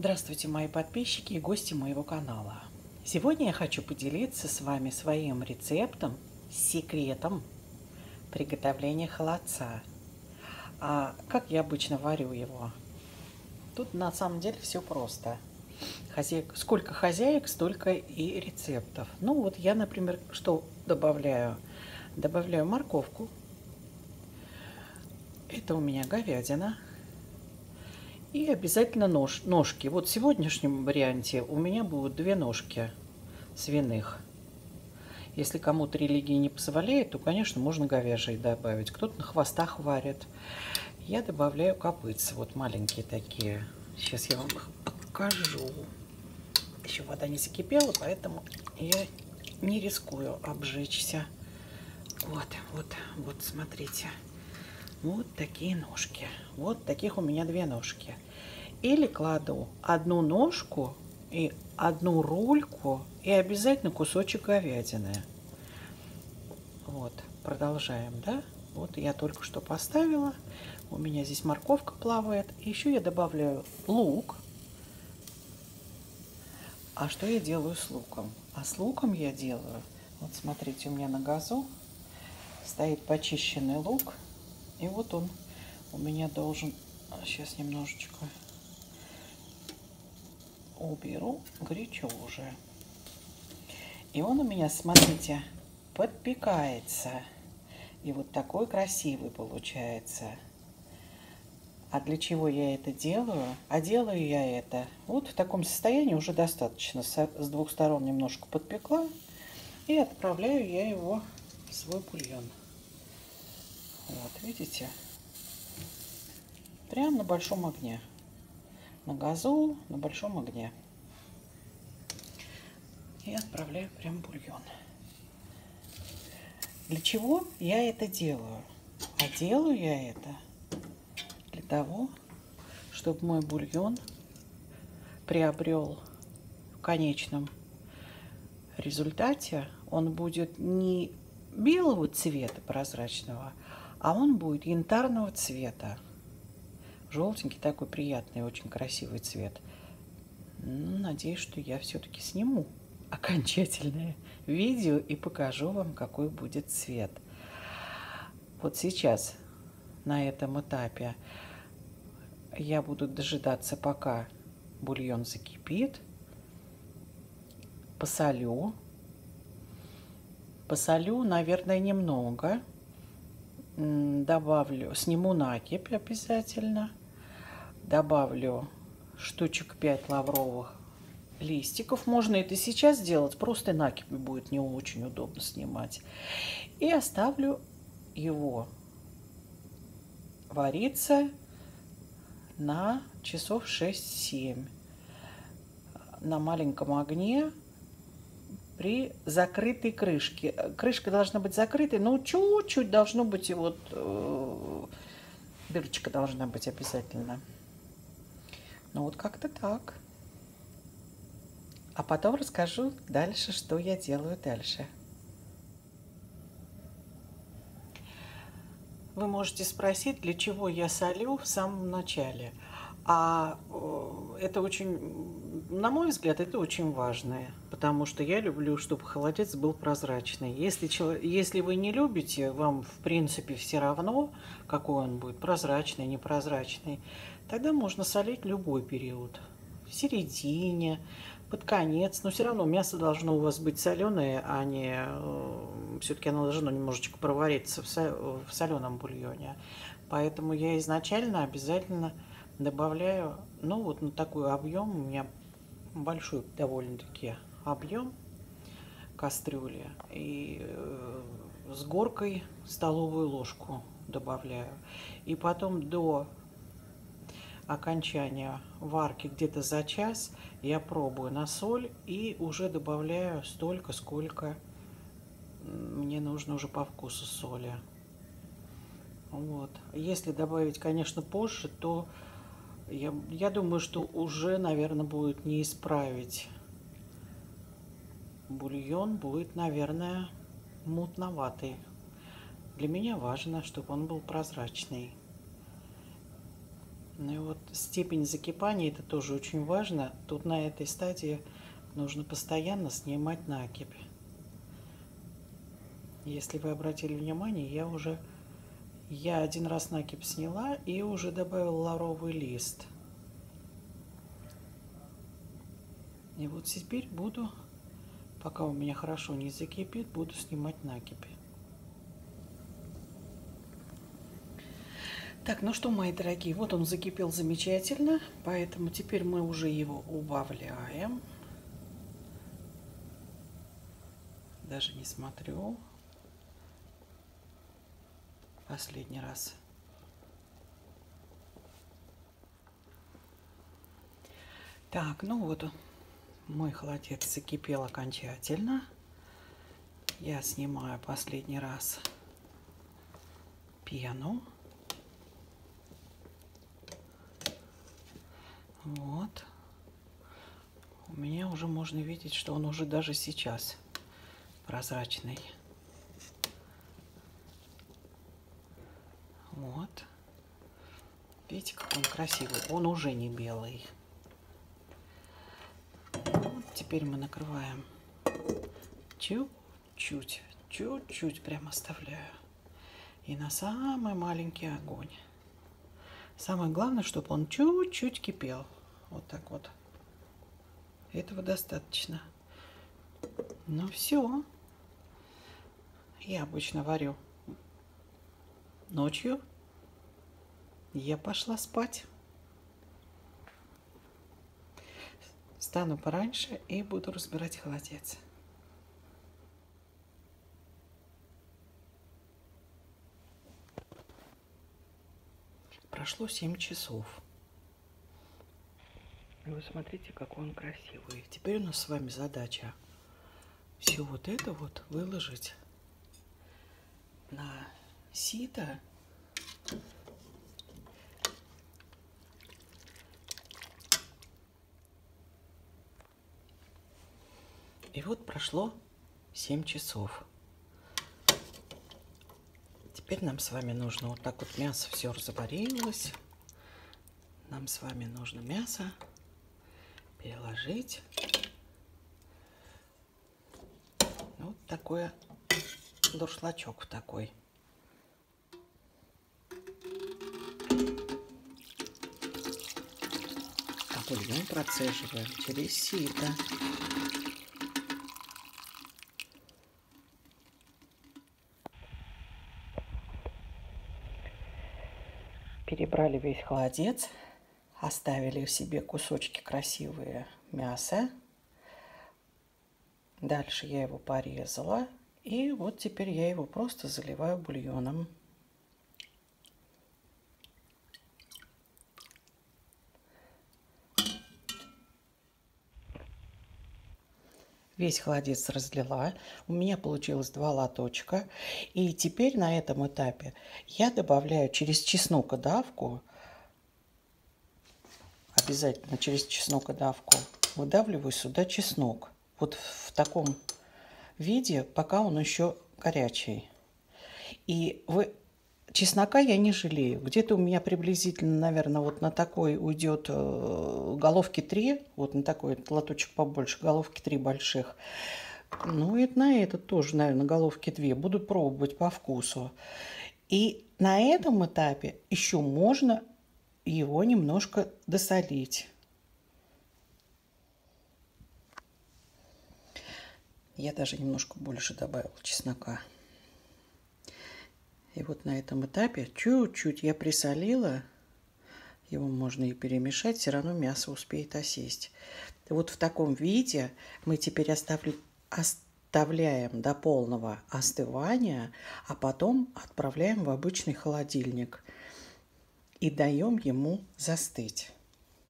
Здравствуйте, мои подписчики и гости моего канала. Сегодня я хочу поделиться с вами своим рецептом, секретом приготовления холодца. А как я обычно варю его? Тут на самом деле все просто. Хозяек, сколько хозяек, столько и рецептов. Ну вот я, например, что добавляю? Добавляю морковку. Это у меня говядина и обязательно нож, ножки. Вот в сегодняшнем варианте у меня будут две ножки свиных. Если кому-то религия не позволяет, то, конечно, можно говяжий добавить. Кто-то на хвостах варит. Я добавляю копытцы, вот маленькие такие. Сейчас я вам их покажу. Еще вода не закипела, поэтому я не рискую обжечься. Вот, вот, вот, смотрите. Вот такие ножки. Вот таких у меня две ножки. Или кладу одну ножку и одну рульку и обязательно кусочек говядины. Вот, продолжаем, да? Вот я только что поставила. У меня здесь морковка плавает. Еще я добавляю лук. А что я делаю с луком? А с луком я делаю, вот смотрите, у меня на газу стоит почищенный лук. И вот он у меня должен, сейчас немножечко уберу, горячо уже. И он у меня, смотрите, подпекается. И вот такой красивый получается. А для чего я это делаю? А делаю я это вот в таком состоянии уже достаточно. С двух сторон немножко подпекла. И отправляю я его в свой бульон. Вот, видите? Прямо на большом огне. На газу, на большом огне. И отправляю прям бульон. Для чего я это делаю? А делаю я это для того, чтобы мой бульон приобрел в конечном результате, он будет не белого цвета прозрачного, а он будет янтарного цвета. Желтенький такой приятный, очень красивый цвет. Ну, надеюсь, что я все-таки сниму окончательное видео и покажу вам, какой будет цвет. Вот сейчас на этом этапе я буду дожидаться, пока бульон закипит. Посолю. Посолю, наверное, немного добавлю, сниму накипь обязательно, добавлю штучек 5 лавровых листиков. Можно это сейчас сделать, просто накипь будет не очень удобно снимать. И оставлю его вариться на часов 6-7 на маленьком огне при закрытой крышке. Крышка должна быть закрытой, но чуть-чуть должно быть, и вот э, дырочка должна быть обязательно. Ну вот как-то так. А потом расскажу дальше, что я делаю дальше. Вы можете спросить, для чего я солю в самом начале. А э, это очень, на мой взгляд, это очень важное, потому что я люблю, чтобы холодец был прозрачный. Если, если вы не любите, вам в принципе все равно, какой он будет, прозрачный, непрозрачный, тогда можно солить любой период. В середине, под конец, но все равно мясо должно у вас быть соленое, а не... Э, Все-таки оно должно немножечко провариться в соленом бульоне. Поэтому я изначально обязательно добавляю, ну вот на такой объем, у меня большой довольно-таки объем кастрюли. И э, с горкой столовую ложку добавляю. И потом до окончания варки где-то за час я пробую на соль и уже добавляю столько, сколько мне нужно уже по вкусу соли. Вот. Если добавить, конечно, позже, то я, я думаю, что уже, наверное, будет не исправить. Бульон будет, наверное, мутноватый. Для меня важно, чтобы он был прозрачный. Ну и вот степень закипания, это тоже очень важно. Тут на этой стадии нужно постоянно снимать накипь. Если вы обратили внимание, я уже я один раз накипь сняла и уже добавила лавровый лист. И вот теперь буду, пока у меня хорошо не закипит, буду снимать накипь. Так, ну что, мои дорогие, вот он закипел замечательно, поэтому теперь мы уже его убавляем. Даже не смотрю. Последний раз. Так, ну вот мой холодец закипел окончательно. Я снимаю последний раз пену. Вот. У меня уже можно видеть, что он уже даже сейчас прозрачный. Вот. Видите, как он красивый. Он уже не белый. Вот теперь мы накрываем чуть-чуть, чуть-чуть прям оставляю. И на самый маленький огонь. Самое главное, чтобы он чуть-чуть кипел. Вот так вот. Этого достаточно. Ну все. Я обычно варю ночью. Я пошла спать. Стану пораньше и буду разбирать холодец. Прошло 7 часов. И вы смотрите, какой он красивый. Теперь у нас с вами задача все вот это вот выложить на сито. И вот прошло 7 часов. Теперь нам с вами нужно вот так вот мясо все разоварилось. Нам с вами нужно мясо переложить. Вот такой дуршлачок такой. А бульон процеживаем через сито. Перебрали весь холодец, оставили себе кусочки красивые мяса. Дальше я его порезала. И вот теперь я его просто заливаю бульоном. Весь холодец разлила. У меня получилось два лоточка. И теперь на этом этапе я добавляю через чеснокодавку, обязательно через чеснокодавку, выдавливаю сюда чеснок. Вот в таком виде, пока он еще горячий. И вы Чеснока я не жалею. Где-то у меня приблизительно, наверное, вот на такой уйдет э, головки 3, вот на такой лоточек побольше, головки 3 больших. Ну и на этот тоже, наверное, головки 2. Буду пробовать по вкусу. И на этом этапе еще можно его немножко досолить. Я даже немножко больше добавила чеснока. И вот на этом этапе чуть-чуть я присолила. Его можно и перемешать, все равно мясо успеет осесть. Вот в таком виде мы теперь оставля... оставляем до полного остывания, а потом отправляем в обычный холодильник и даем ему застыть.